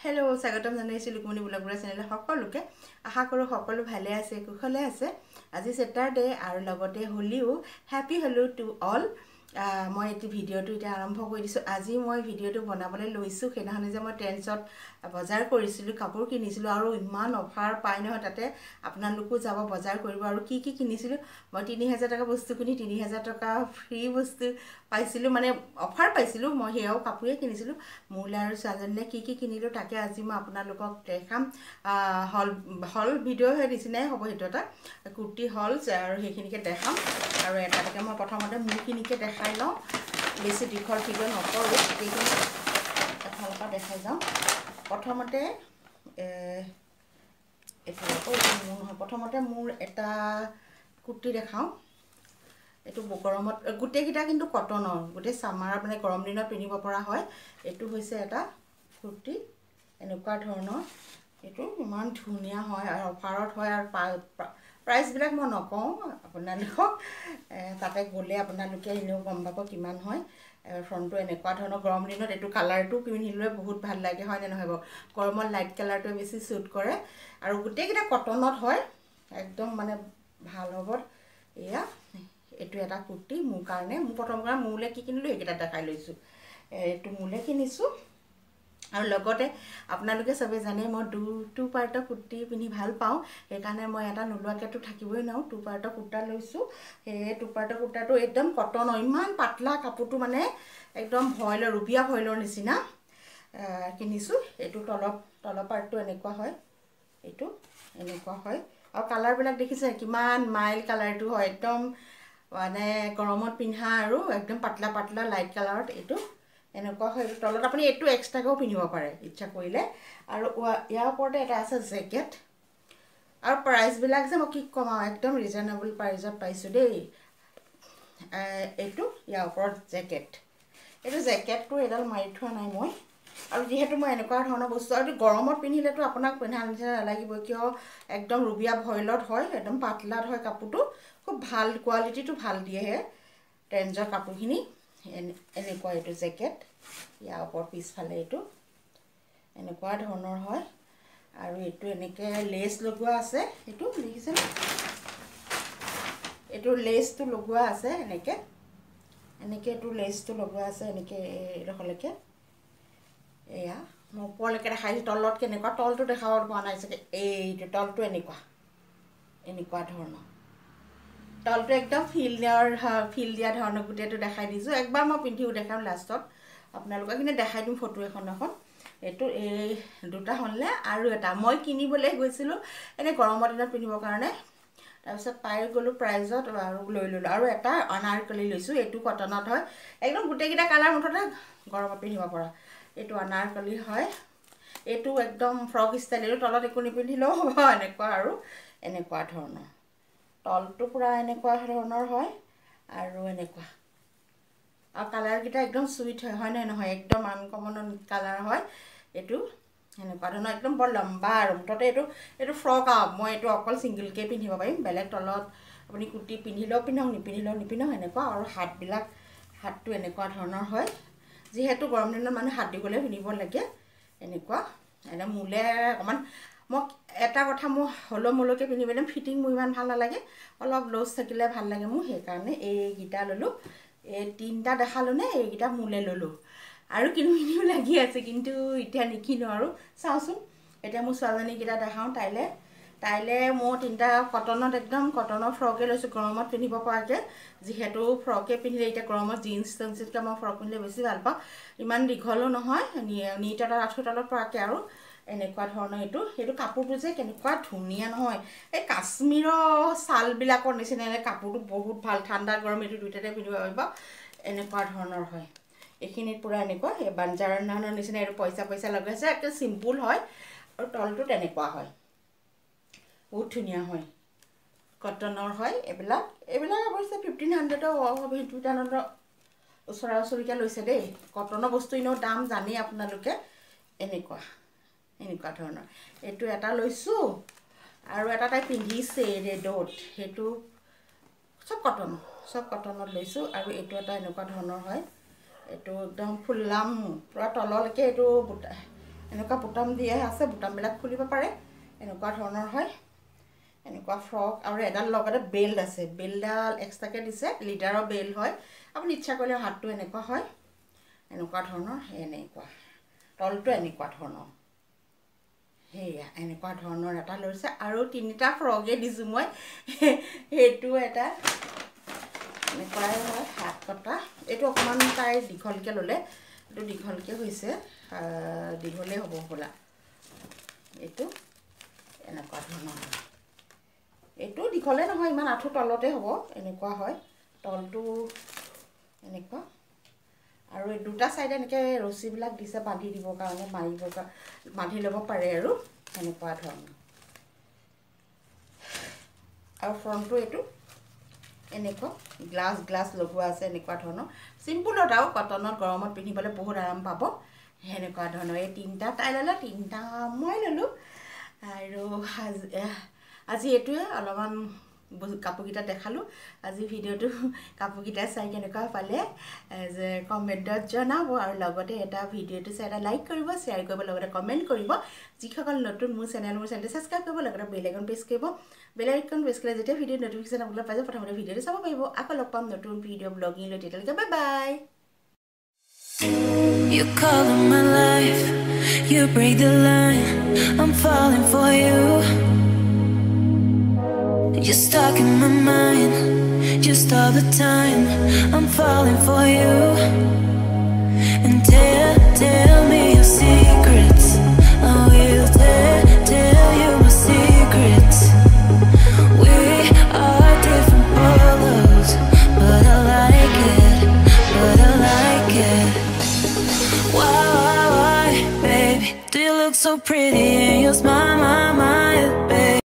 Hello স্বাগতম জনাইছোঁ লুকুমণি ব্লগৰ চেনেলে সকলোকে। আশা কৰোঁ সকলো ভালে আছে কুশলে আছে। আজি ছেটাৰডে আৰু লগতে হোলীও। হেপী হ'লো টু অল মই এটি ভিডিঅ'টো এতিয়া আৰম্ভ কৰি দিছোঁ। আজি মই ভিডিঅ'টো বনাবলৈ লৈছোঁ। সেইদিনাখনি যে মই ট্ৰেণ্ডছত বজাৰ কৰিছিলোঁ কাপোৰ কিনিছিলোঁ আৰু ইমান অফাৰ পায় নহয় তাতে। আপোনালোকো যাব বজাৰ কৰিব আৰু কি কি কিনিছিলোঁ। মই তিনি হাজাৰ টকা বস্তু কিনি তিনি হাজাৰ টকা ফ্ৰী বস্তু পাইছিলোঁ। মানে অফাৰ পাইছিলোঁ। মই সেয়াও কাপোৰে কিনিছিলোঁ। মোলৈ আৰু ছোৱালীজনীয়ে কি কি কিনিলোঁ তাকে আজি মই আপোনালোকক দেখাম। হল হল ভিডিঅ' সেই নিচিনাই হ'ব সেইটো এটা। কুৰ্তি হলছ আৰু সেইখিনিকে দেখাম। আৰু এটা এটাকৈ মই প্ৰথমতে মোৰখিনিকে দেখাই লওঁ। বেছি দীঘল ভিডিঅ' নকৰোঁ গোটেইখিনি এফালৰ দেখাই যাওঁ। প্ৰথমতে প্ৰথমতে মোৰ এটা কুৰ্তি দেখাওঁ। এইটো গৰমত গোটেইকেইটা কিন্তু কটনৰ গোটেই চামাৰ মানে গৰম দিনত পিন্ধিব পৰা হয়। এইটো হৈছে এটা কুৰ্তি এনেকুৱা ধৰণৰ। এইটো ইমান ধুনীয়া হয় আৰু অফাৰত হয় আৰু প্ৰাইচবিলাক মই নকওঁ আপোনালোকক তাতে গ'লে আপোনালোকে এনেও গম পাব কিমান হয়। ফ্ৰণ্টটো এনেকুৱা ধৰণৰ গৰম দিনত এইটো কালাৰটো পিন্ধিলে বহুত ভাল লাগে হয়নে নহয় গৰমত লাইট কালাৰটোৱে বেছি শ্বুট কৰে। আৰু গোটেইকেইটা কটনত হয় একদম মানে ভাল হ'ব। এয়া এইটো এটা কুৰ্তি মোৰ কাৰণে মোৰ প্ৰথম কাৰণে মোলৈ কি কিনিলোঁ সেইকেইটা দেখাই লৈছোঁ। এইটো মোলৈ কিনিছোঁ। আৰু লগতে আপোনালোকে চবেই জানে মই টু টু পাৰ্টৰ কুৰ্তি পিন্ধি ভাল পাওঁ। সেইকাৰণে মই এটা নোলোৱাকৈতো থাকিবই নোৱাৰোঁ। টু পাৰ্টৰ কুৰ্তা লৈছোঁ। সেই টু পাৰ্টৰ কুৰ্তাটো একদম কটনৰ ইমান পাতলা কাপোৰটো মানে একদম ভইলৰ ৰুবিয়া ভইলৰ নিচিনা কিনিছোঁ। এইটো তলৰ তলৰ পাৰ্টটো এনেকুৱা হয়। এইটো এনেকুৱা হয়। আৰু কালাৰবিলাক দেখিছে? কিমান মাইল কালাৰটো হয়। একদম মানে গৰমত পিন্ধা আৰু একদম পাতলা পাতলা লাইট কালাৰত এইটো। এনেকুৱা হয় তলত আপুনি এইটো এক্সট্ৰাকৈও পিন্ধিব পাৰে ইচ্ছা কৰিলে। আৰু ইয়াৰ ওপৰতে এটা আছে জেকেট আৰু প্ৰাইচবিলাক যে মই কি ক'ম আৰু একদম ৰিজনেবল প্ৰাইজত পাইছোঁ দেই। এইটো ইয়াৰ ওপৰত জেকেট এইটো জেকেটটো এডাল মাৰি থোৱা নাই মই। আৰু যিহেতু মই এনেকুৱা ধৰণৰ বস্তু আৰু গৰমত পিন্ধিলেতো আপোনাক পিন্ধা নিচিনা নালাগিব কিয়? একদম ৰুবিয়া ভইলত হয় একদম পাতলাত হয় কাপোৰটো। খুব ভাল কোৱালিটিটো ভাল দিয়েহে। ট্ৰেণ্ডৰ কাপোৰখিনি। এনেকুৱা এইটো জেকেট ইয়াৰ ওপৰত পিছফালে এইটো। এনেকুৱা ধৰণৰ হয়। আৰু এইটো এনেকৈ লেচ লগোৱা আছে। এইটো দেখিছেনে এইটো লেচটো লগোৱা আছে এনেকৈ। এনেকৈ এইটো লেচটো লগোৱা আছে এনেকৈ এইডোখৰলৈকে। এয়া মই ওপৰলৈকে দেখাইছোঁ। তলত কেনেকুৱা? তলটো দেখাব পৰা নাই চাগে। এইটো তলটো এনেকুৱা। এনেকুৱা ধৰণৰ। তলটো একদম ফিল দিয়াৰ ফিল দিয়া ধৰণৰ গোটেইটো দেখাই দিছোঁ একবাৰ মই পিন্ধিও দেখাম লাষ্টত। আপোনালোকক কিন্তু দেখাই দিম ফটো এখন এখন। এইটো এই দুটা হ'লে আৰু এটা। মই কিনিবলৈ গৈছিলোঁ এনেই গৰমৰ দিনত পিন্ধিবৰ কাৰণে। তাৰপিছত পাই গ'লোঁ প্ৰাইজত আৰু লৈ ল'লোঁ। আৰু এটা অনাৰকলি লৈছোঁ এইটো কটনত হয়। একদম গোটেইকেইটা কালাৰ মুঠতে গৰমত পিন্ধিব পৰা। এইটো অনাৰকলি হয়। এইটো একদম ফ্ৰক ষ্টাইল এইটো তলত একো নিপিন্ধিলেও হ'ব এনেকুৱা আৰু এনেকুৱা ধৰণৰ। তলটো পূৰা এনেকুৱা ধৰণৰ হয় আৰু এনেকুৱা। আৰু কালাৰকেইটা একদম চুইট হয় হয়নে নহয়? একদম আনকমন কালাৰ হয়। এইটো এনেকুৱা ধৰণৰ একদম বৰ লম্বা আৰু মুঠতে এইটো এইটো ফ্ৰক আৰু মই এইটো অকল ছিংগলকৈ পিন্ধিব পাৰিম। বেলেগ তলত আপুনি কুৰ্তি পিন্ধিলেও পিন্ধক নিপিন্ধিলেও নিপিন্ধক এনেকুৱা আৰু হাতবিলাক হাতটো এনেকুৱা ধৰণৰ হয়। যিহেতু গৰম দিনত মানুহে হাত দীঘলে পিন্ধিব লাগে এনেকুৱা। এনে মোলৈ অকণমান মই এটা কথা মোৰ হ'লেও মোলৈকে পিন্ধি পিনে ফিটিং মোৰ ইমান ভাল নালাগে। অলপ লুজ থাকিলে ভাল লাগে মোৰ সেইকাৰণে এইকেইটা ল'লোঁ। এই তিনিটা দেখালোঁ নে এইকেইটা মোলৈ ল'লোঁ। আৰু কিনো কিনিও লাগি আছে কিন্তু এতিয়া নিকিনো আৰু। চাওঁচোন এতিয়া মোৰ ছোৱালীজনীকেইটা দেখাওঁ তাইলৈ। তাইলৈ মোৰ তিনিটা কটনত একদম কটনৰ ফ্ৰকে লৈছোঁ গৰমত পিন্ধিব পৰাকৈ। যিহেতু ফ্ৰকে পিন্ধিলে এতিয়া গৰমত জিন্স চিন্সতকৈ মই ফ্ৰক পিন্ধিলে বেছি ভাল পাওঁ। ইমান দীঘলো নহয় নিট এটা আঁঠু তলত পৰাকৈ আৰু। এনেকুৱা ধৰণৰ এইটো সেইটো কাপোৰটো যে কেনেকুৱা ধুনীয়া নহয়। এই কাশ্মীৰৰ ছালবিলাকৰ নিচিনা কাপোৰটো বহুত ভাল ঠাণ্ডা গৰম এইটো দুইটাতে পিন্ধিব পাৰিব। এনেকুৱা ধৰণৰ হয়। এইখিনিত পূৰা এনেকুৱা এই বাঞ্জাৰৰ নিচিনা এইটো পইচা পইচা লগাইছে একে চিম্পুল হয় আৰু তলটো তেনেকুৱা হয়। বহুত ধুনীয়া হয়। কটনৰ হয় এইবিলাক। এইবিলাক অৱশ্যে ফিফটিন হাণ্ড্ৰেডৰ ফিফটিন হাণ্ড্ৰেডৰ ওচৰা ওচৰিকৈ লৈছে দেই। কটনৰ বস্তু এনেও দাম জানেই আপোনালোকে। এনেকুৱা। এনেকুৱা ধৰণৰ। এইটো এটা লৈছোঁ আৰু এটা তাই পিন্ধিছে ৰেডত। সেইটো চব কটন চব কটনত লৈছোঁ আৰু এইটো এটা এনেকুৱা ধৰণৰ হয়। এইটো একদম ফুল্লাম পূৰা তললৈকে এইটো বুটা এনেকুৱা বুটাম দিয়ে আছে বুটামবিলাক খুলিব পাৰে এনেকুৱা ধৰণৰ হয়। এনেকুৱা ফ্ৰক আৰু এডাল লগতে বেল্ট আছে। বেল্টডাল এক্সট্ৰাকৈ দিছে লিটাৰৰ বেল্ট হয়। আপুনি ইচ্ছা কৰিলে হাতটো এনেকুৱা হয় এনেকুৱা ধৰণৰ এনেকুৱা। তলটো এনেকুৱা ধৰণৰ। সেয়া এনেকুৱা ধৰণৰ এটা লৈছে আৰু তিনিটা ফ্ৰকে দিছোঁ মই। সেইটো এটা এনেকুৱাই হয় হাত কটা। এইটো অকণমান তাই দীঘলকৈ ল'লে। এইটো দীঘলকৈ হৈছে দীঘলেই হ'ব হ'বলা। এইটো এনেকুৱা ধৰণৰ হয়। এইটো দীঘলে নহয় ইমান আঁঠু তলতে হ'ব এনেকুৱা হয়। তলটো এনেকুৱা। আৰু দুটা ছাইডে এনেকৈ ৰছীবিলাক দিছে বান্ধি দিবৰ কাৰণে কাৰণে বান্ধি ল'ব পাৰে আৰু এনেকুৱা ধৰণৰ। আৰু ফ্ৰণ্টটো এইটো এনেকুৱা গ্লাছ গ্লাছ লগোৱা আছে এনেকুৱা ধৰণৰ। চিম্পুলত আৰু কটনত গৰমত পিন্ধিবলৈ বহুত আৰাম পাব সেনেকুৱা ধৰণৰ। এই তিনিটা তাই ল'লে তিনিটা মই ল'লোঁ। আৰু আজি এইটোৱে অলপমান কাপোৰকেইটা দেখালোঁ। আজি ভিডিঅ'টো কাপোৰকেইটা চাই কেনেকুৱা পালে যে কমেণ্টত জনাব আৰু লগতে এটা ভিডিঅ'টো চাই এটা লাইক কৰিব শ্বেয়াৰ কৰিব লগতে কমেণ্ট কৰিব। যিসকল নতুন মোৰ চেনেল মোৰ চেনেলটো ছাবস্ক্ৰাইব কৰিব লগতে বেল আইকন প্ৰেছ কৰিব। বেল আইকন প্ৰেছ কৰিলে যেতিয়া ভিডিঅ' নটিফিকেশ্যন আপোনালোকে পাই যাব প্ৰথমতে ভিডিঅ'টো চাব পাৰিব। আকৌ লগ পাম নতুন ভিডিঅ' ব্লগিং লৈ তেতিয়ালৈকে bye bye You call my life, you break the line, I'm falling for you You're stuck in my mind. Just all the time I'm falling for you. And tell, tell me your secrets